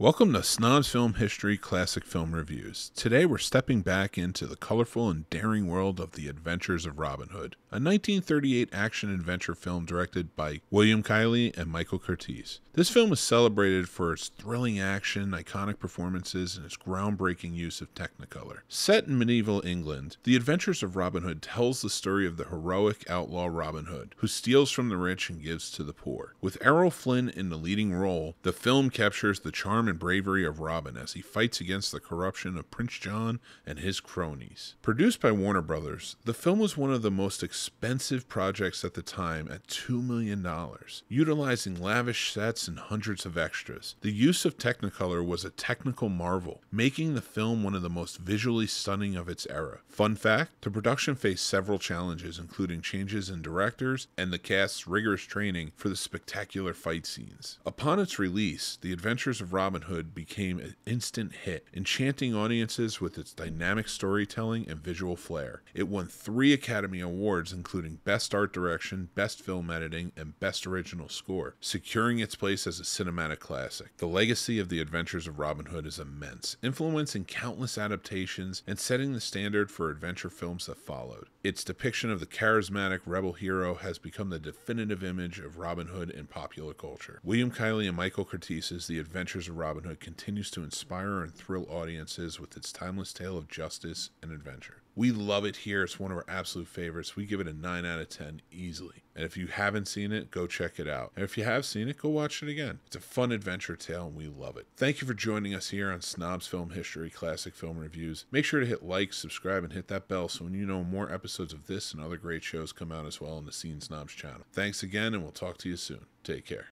Welcome to Snobs Film History Classic Film Reviews. Today we're stepping back into the colorful and daring world of The Adventures of Robin Hood, a 1938 action adventure film directed by William Keighley and Michael Curtiz. This film is celebrated for its thrilling action, iconic performances, and its groundbreaking use of Technicolor. Set in medieval England, The Adventures of Robin Hood tells the story of the heroic outlaw Robin Hood, who steals from the rich and gives to the poor. With Errol Flynn in the leading role, the film captures the charm and bravery of Robin as he fights against the corruption of Prince John and his cronies. Produced by Warner Brothers, the film was one of the most expensive projects at the time at $2 million, utilizing lavish sets and hundreds of extras. The use of Technicolor was a technical marvel, making the film one of the most visually stunning of its era. Fun fact the production faced several challenges, including changes in directors and the cast's rigorous training for the spectacular fight scenes. Upon its release, The Adventures of Robin Hood became an instant hit, enchanting audiences with its dynamic storytelling and visual flair. It won three Academy Awards, including Best Art Direction, Best Film Editing, and Best Original Score, securing its place as a cinematic classic. The legacy of The Adventures of Robin Hood is immense, influencing countless adaptations and setting the standard for adventure films that followed. Its depiction of the charismatic rebel hero has become the definitive image of Robin Hood in popular culture. William Keighley and Michael Curtiz's The Adventures of Robin Hood continues to inspire and thrill audiences with its timeless tale of justice and adventure. We love it here. It's one of our absolute favorites. We give it a 9 out of 10 easily. And if you haven't seen it, go check it out. And if you have seen it, go watch it again. It's a fun adventure tale and we love it. Thank you for joining us here on Snobs Film History Classic Film Reviews. Make sure to hit like, subscribe, and hit that bell so when you know more episodes of this and other great shows come out as well on the Scene Snobs channel. Thanks again, and we'll talk to you soon. Take care.